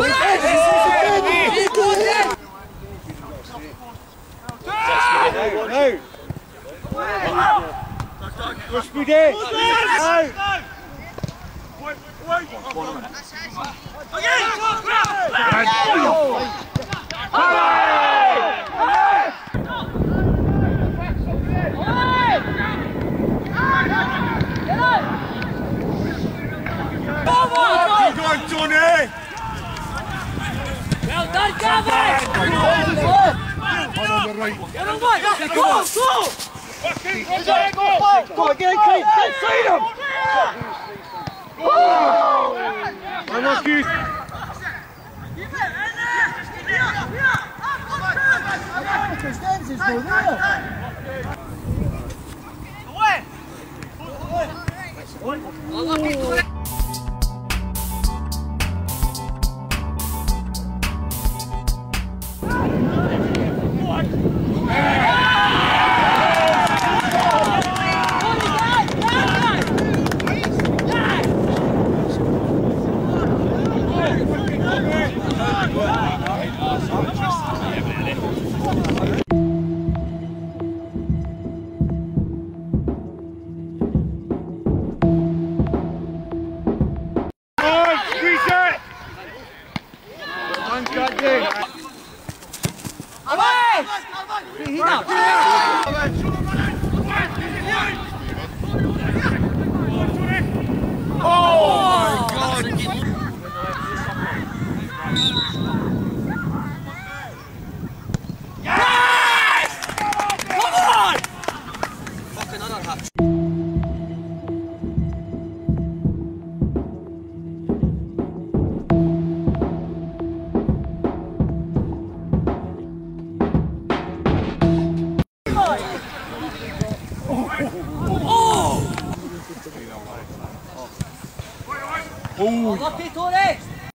Nu! Rozpůjde! Nu! Okay, go, grab! right one. Get him wide. Go, go, go. Go, go, get him clean. Get clean him. Vamos, Keith. Away! Away! Away! Heat up! 我打飞球了！